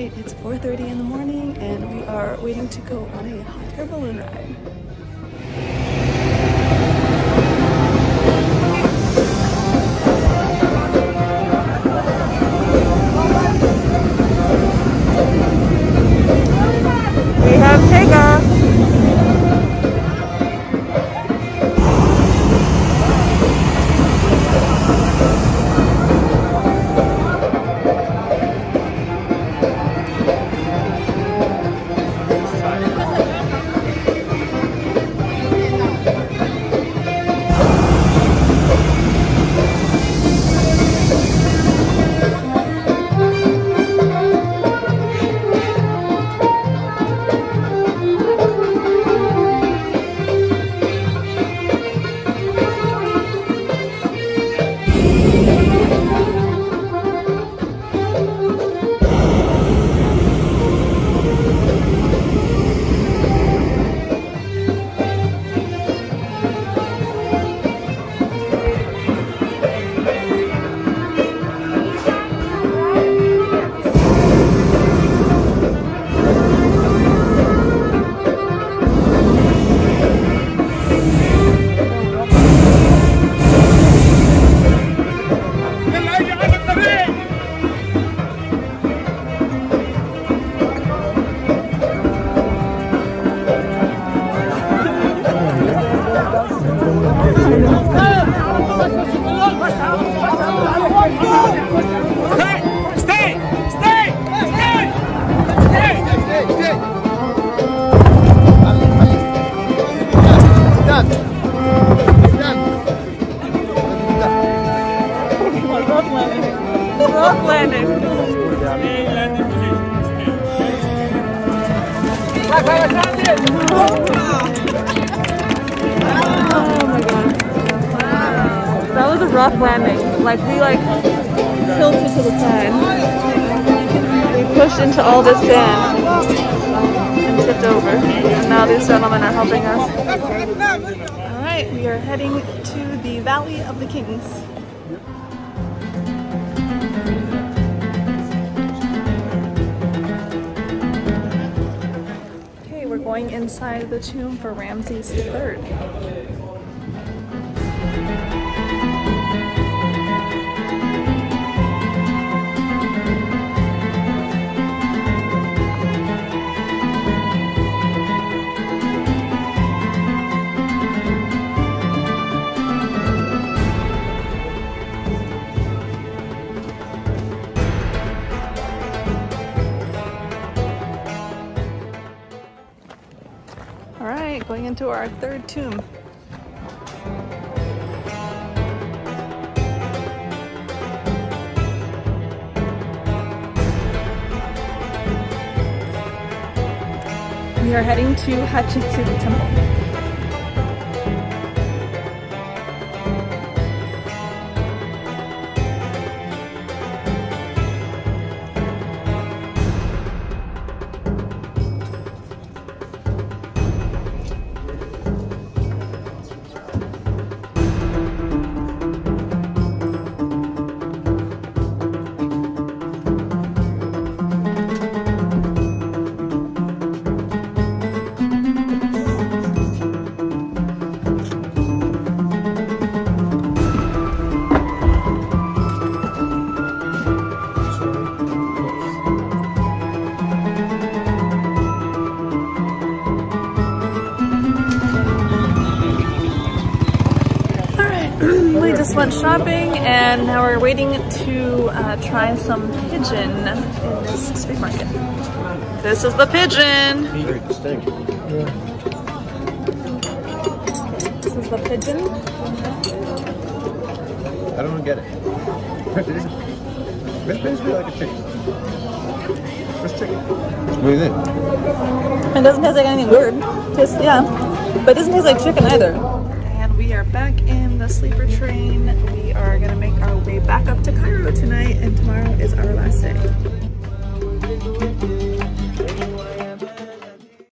Alright, it's 4.30 in the morning and we are waiting to go on a hot air balloon ride. Rock landing. That was a rough landing. Like we like tilted to the side. We pushed into all this sand and tipped over. And now these gentlemen are helping us. Alright, we are heading to the Valley of the Kings. Going inside the tomb for Ramses III. Going into our third tomb. We are heading to Hatshepsut Temple. Just went shopping and now we're waiting to uh, try some pigeon in this street market. This is the pigeon. Very distinct. This is the pigeon. I don't get it. It's basically like a chicken. It's chicken. What do you think? It doesn't taste like anything weird. Just yeah, but it doesn't taste like chicken either. And we are back in the sleeper train. We are gonna make our way back up to Cairo tonight, and tomorrow is our last day.